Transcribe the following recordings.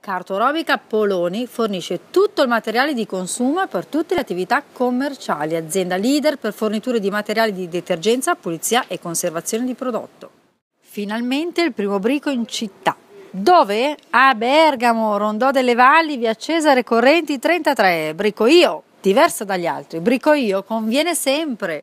Cartorobica Poloni fornisce tutto il materiale di consumo per tutte le attività commerciali, azienda leader per forniture di materiali di detergenza, pulizia e conservazione di prodotto. Finalmente il primo brico in città. Dove? A Bergamo, Rondò delle Valli, via Cesare Correnti 33. Brico io, diversa dagli altri. Brico io conviene sempre.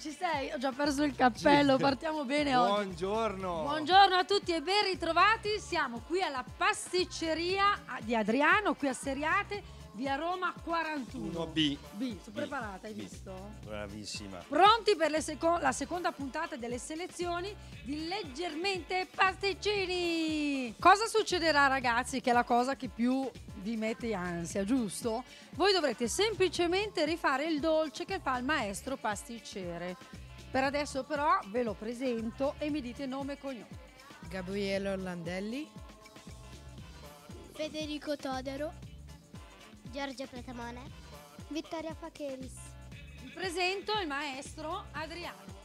Ci sei? Ho già perso il cappello, partiamo bene oggi. Buongiorno. Buongiorno a tutti e ben ritrovati. Siamo qui alla pasticceria di Adriano, qui a Seriate, via Roma 41. 1B. B, sono preparata, hai B. visto? Bravissima. Pronti per seco la seconda puntata delle selezioni di Leggermente Pasticcini. Cosa succederà ragazzi, che è la cosa che più vi mette ansia, giusto? Voi dovrete semplicemente rifare il dolce che fa il maestro pasticcere. Per adesso però ve lo presento e mi dite nome e cognome. Gabriele Orlandelli. Federico Todero. Giorgia Pretamone. Vittoria Facheris. Vi presento il maestro Adriano.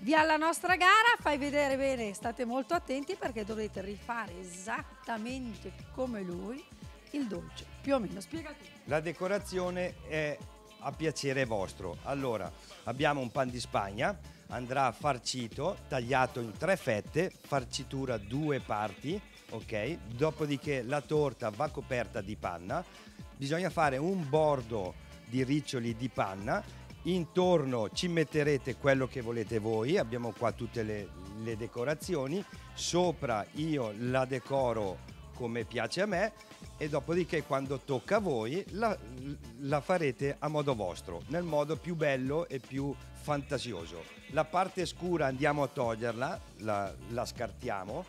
Via alla nostra gara, fai vedere bene, state molto attenti perché dovete rifare esattamente come lui il dolce, più o meno, spiega tu. La decorazione è a piacere vostro. Allora, abbiamo un pan di Spagna, andrà farcito, tagliato in tre fette, farcitura due parti, ok? Dopodiché la torta va coperta di panna, bisogna fare un bordo di riccioli di panna. Intorno ci metterete quello che volete voi, abbiamo qua tutte le, le decorazioni, sopra io la decoro come piace a me. E dopodiché quando tocca a voi la, la, farete a modo vostro, nel modo più bello e più fantasioso. La parte scura andiamo a toglierla, la, la scartiamo,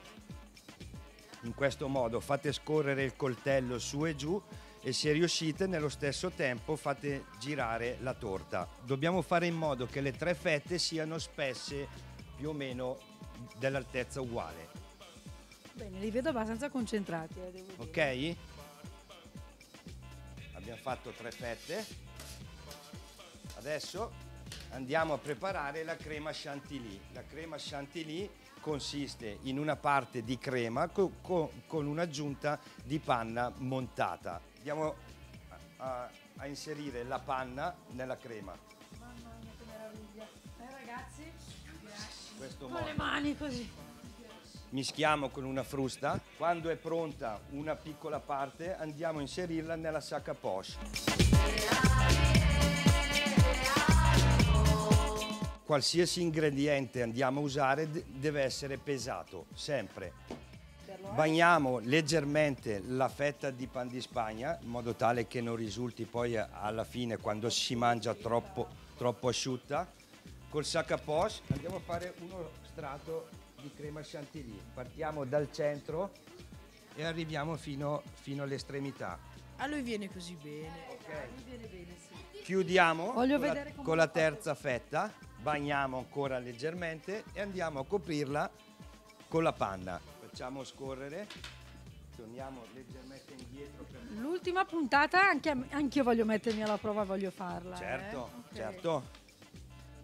in questo modo fate scorrere il coltello su e giù e se riuscite nello stesso tempo fate girare la torta. Dobbiamo fare in modo che le tre fette siano spesse più o meno dell'altezza uguale. Bene, li vedo abbastanza concentrati. Eh, ok? Abbiamo fatto tre fette. Adesso andiamo a preparare la crema chantilly. La crema chantilly consiste in una parte di crema co co con un'aggiunta di panna montata andiamo a, a, inserire la panna nella crema. Mamma mia che meraviglia. Eh ragazzi? Questo con modo. le mani così. Mischiamo con una frusta. Quando è pronta una piccola parte andiamo a inserirla nella sacca poche. Qualsiasi ingrediente andiamo a usare deve essere pesato, sempre bagniamo leggermente la fetta di pan di Spagna in modo tale che non risulti poi alla fine quando si mangia troppo, troppo asciutta. Col sac à poche andiamo a fare uno strato di crema chantilly. Partiamo dal centro e arriviamo fino, fino all'estremità. A lui viene così bene. Okay. Viene bene sì. Chiudiamo con la, con la terza fetta, bagniamo ancora leggermente e andiamo a coprirla con la panna facciamo scorrere, torniamo leggermente indietro. Per... L'ultima puntata anche, anche io voglio mettermi alla prova, voglio farla. Eh. Certo, eh? certo.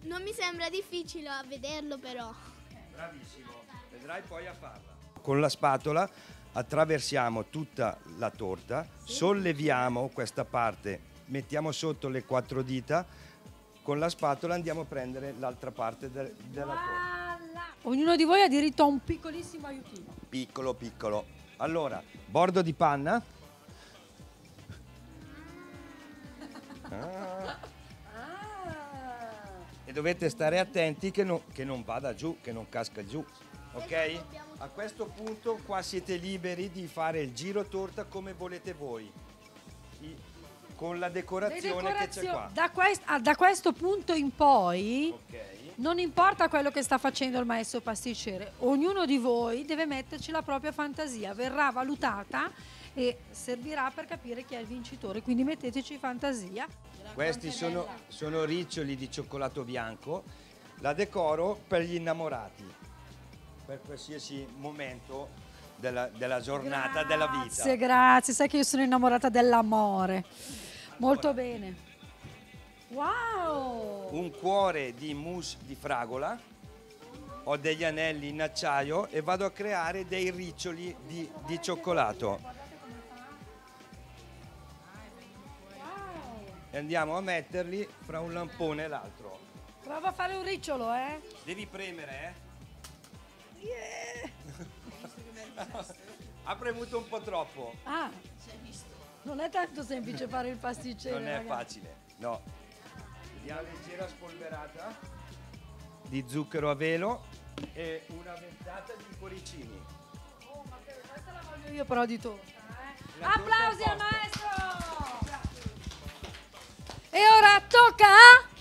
Non mi sembra difficile a vederlo però. Bravissimo, vedrai poi a farla. Con la spatola attraversiamo tutta la torta, sì. solleviamo questa parte, mettiamo sotto le quattro dita, con la spatola andiamo a prendere l'altra parte de della voilà. Ognuno di voi ha diritto a un piccolissimo aiutino. Piccolo, piccolo. Allora, bordo di panna. Ah. Ah. E dovete stare attenti che, no, che, non vada giù, che non casca giù. Ok? A questo punto qua siete liberi di fare il giro torta come volete voi. I con la decorazione che c'è qua. Da, quest- ah, da questo punto in poi Ok? non importa quello che sta facendo il maestro pasticcere, ognuno di voi deve metterci la propria fantasia, verrà valutata e servirà per capire chi è il vincitore, quindi metteteci fantasia. Questi sono, sono riccioli di cioccolato bianco. La decoro per gli innamorati, per qualsiasi momento della, della giornata della vita. Grazie, grazie, sai che io sono innamorata dell'amore. Molto bene. Wow! Un cuore di mousse di fragola. Ho degli anelli in acciaio e vado a creare dei riccioli di, di cioccolato. E andiamo a metterli fra un lampone e l'altro. Prova a fare un ricciolo, eh? Devi premere, eh? Ha premuto un po' troppo. Ah, non è tanto semplice fare il pasticcere. Non è ragazzi. facile, no. Vediamo leggera spolverata di zucchero a velo e una ventata di cuoricini. Oh, ma questa la voglio io però di torta. eh. Applausi al maestro! E ora tocca a...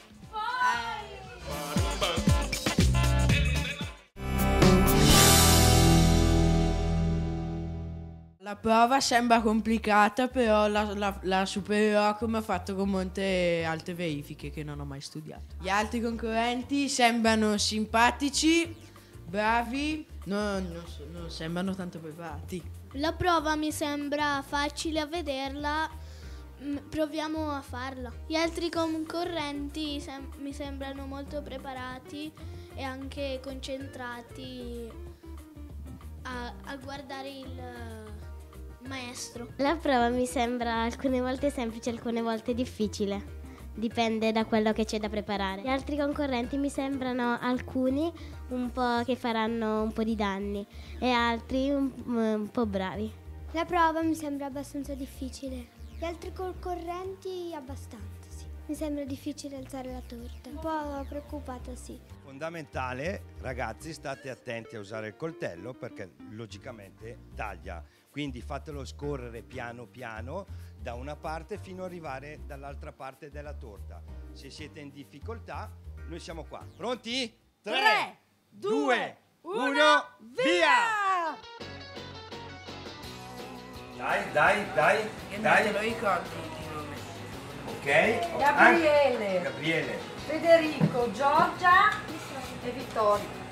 La prova sembra complicata, però la, la, la supererò come ho fatto con molte altre verifiche che non ho mai studiato. Gli altri concorrenti sembrano simpatici, bravi, no- non, non sembrano tanto preparati. La prova mi sembra facile a vederla, mm, proviamo a farla. Gli altri concorrenti sem- mi sembrano molto preparati e anche concentrati a, a guardare il maestro. La prova mi sembra alcune volte semplice, alcune volte difficile. Dipende da quello che c'è da preparare. Gli altri concorrenti mi sembrano alcuni un po' che faranno un po' di danni e altri un, un po' bravi. La prova mi sembra abbastanza difficile. Gli altri concorrenti abbastanza, sì. Mi sembra difficile alzare la torta. Un po' preoccupata, sì. Fondamentale, ragazzi, state attenti a usare il coltello perché logicamente taglia. Quindi fatelo scorrere piano piano da una parte fino ad arrivare dall'altra parte della torta. Se siete in difficoltà, noi siamo qua. Pronti? Tre, due, uno, via! Dai, dai, dai, dai. ricordo il nome. Ok. Gabriele. Gabriele. Federico, Giorgia e Vittorio.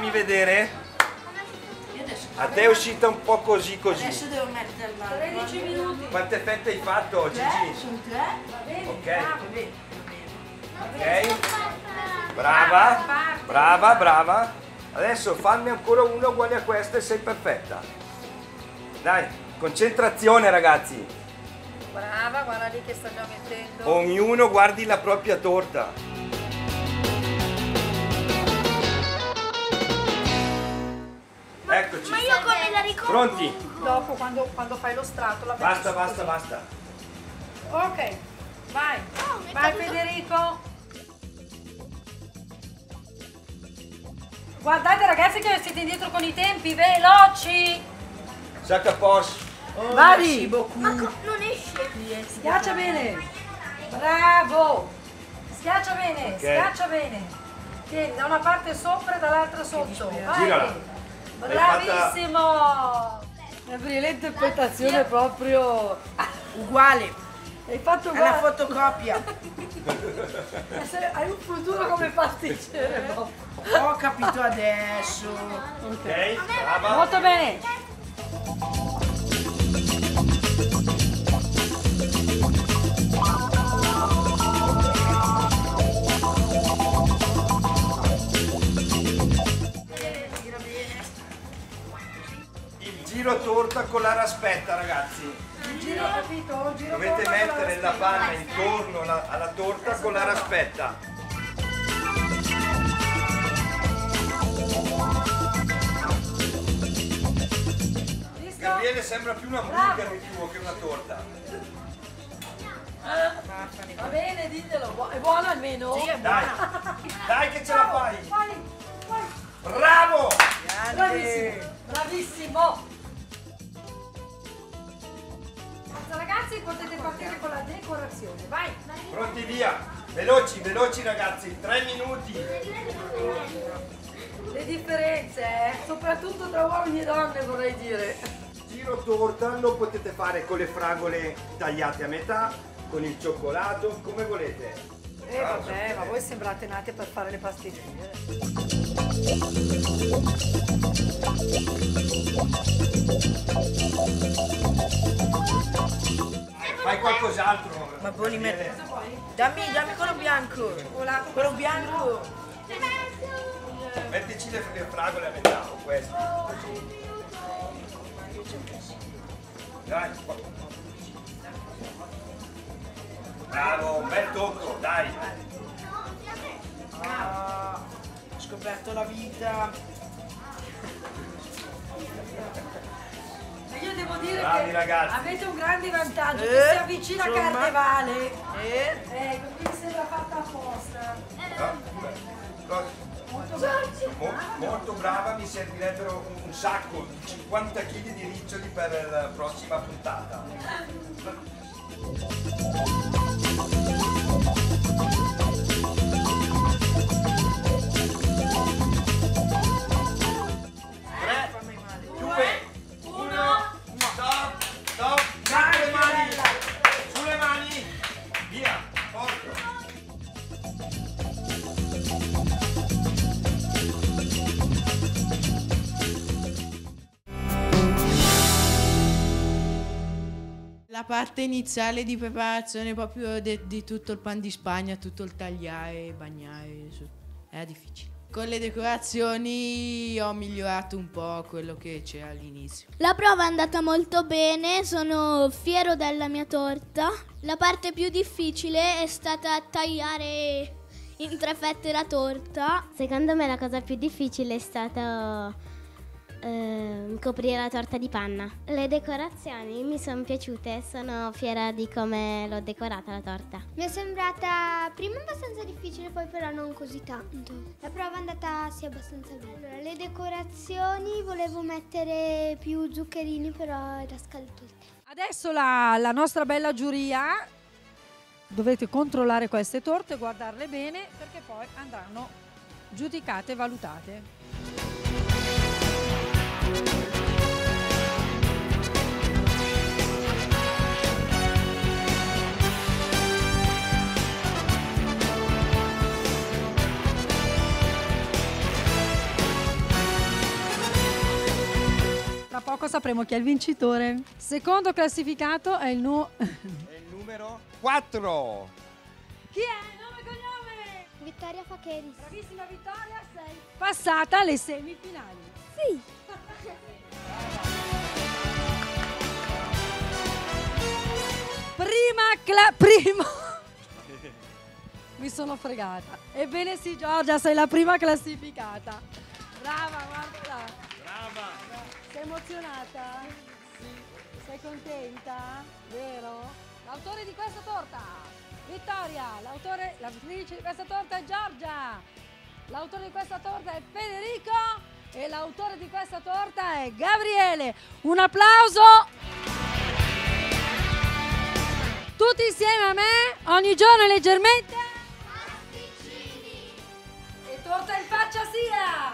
Fatemi vedere. A te è uscita un po' così così. devo metterla. 13 minuti. Quante fette hai fatto, Gigi? Sono tre? Ok. Va bene, va bene. Ok. Brava. Brava, brava. Adesso fammi ancora una uguale a questa e sei perfetta. Dai, concentrazione ragazzi. Brava, guarda lì che sta già mettendo. Ognuno guardi la propria torta. Eccoci. Ma io come la ricordo? Pronti? Dopo, quando, quando fai lo strato, la Basta, basta, così. basta. Ok, vai. è vai. Federico. Guardate ragazzi che siete indietro con i tempi, veloci. Sacca poche. Oh, Vari. Ma non esce. Schiaccia bene. Bravo. Schiaccia bene, Ok. schiaccia bene. Tieni da una parte sopra e dall'altra sotto. Vai. Girala. Bravissimo. Gabriele, interpretazione proprio... Uguale, Hai fatto è una fotocopia. se- hai un futuro come pasticcere. Ho capito adesso. Ok, brava. Molto bene. Giro torta con la raspetta, ragazzi. Giro, capito? Giro Dovete mettere la panna intorno alla, alla torta con la raspetta. Visto? Gabriele sembra più una burger il tuo che una torta. Va bene, ditelo, è buono almeno? Sì, è Dai, dai che ce la fai. Vai, vai. Bravo! Bravissimo, bravissimo. Ragazzi, potete partire con la decorazione, vai. Pronti via. Veloci, veloci ragazzi, tre minuti. Le differenze, eh, soprattutto tra uomini e donne vorrei dire. Giro torta lo potete fare con le fragole tagliate a metà, con il cioccolato, come volete. Eh vabbè, ma voi sembrate nate per fare le pasticcine. Fai qualcos'altro. Ma li metto. Dammi, dammi quello bianco. Quello bianco. Mettici le, le fragole a metà, questo. Dai. Bravo, un bel tocco, dai. Ah, ho scoperto la vita. Io devo dire Bravi, che ragazzi. avete un grande vantaggio, Eh, che si avvicina a insomma. Carnevale. Eh? Ecco, quindi sembra fatta apposta. Cosa? Mo- molto brava, mi servirebbero un, un sacco, 50 kg di riccioli per la prossima puntata. ごめんね。Parte iniziale di preparazione proprio de- di tutto il pan di Spagna, tutto il tagliare, bagnare, su- era difficile. Con le decorazioni ho migliorato un po' quello che c'era all'inizio. La prova è andata molto bene, sono fiero della mia torta. La parte più difficile è stata tagliare in tre fette la torta. Secondo me la cosa più difficile è stato ehm, coprire la torta di panna. Le decorazioni mi sono piaciute, sono fiera di come l'ho decorata la torta. Mi è sembrata prima abbastanza difficile, poi però non così tanto. La prova è andata sì abbastanza bene. Allora, le decorazioni volevo mettere più zuccherini, però era scaldato il tempo. Adesso la, la nostra bella giuria dovete controllare queste torte, guardarle bene perché poi andranno giudicate e valutate. Tra poco sapremo chi è il vincitore. Secondo classificato è il nu... È il numero 4. Chi è? Nome e cognome? Vittoria Facheris. Bravissima Vittoria, sei passata alle semifinali. Sì. Prima cla- primo Mi sono fregata. Ebbene sì, Giorgia, sei la prima classificata. Brava, guarda. Brava. Sei emozionata? Sì. Sei contenta? Vero? L'autore di questa torta, Vittoria. L'autore, l'autrice di questa torta è Giorgia. L'autore di questa torta è Federico. E l'autore di questa torta è Gabriele. Un applauso. Tutti insieme a me, ogni giorno leggermente. E torta in faccia sia!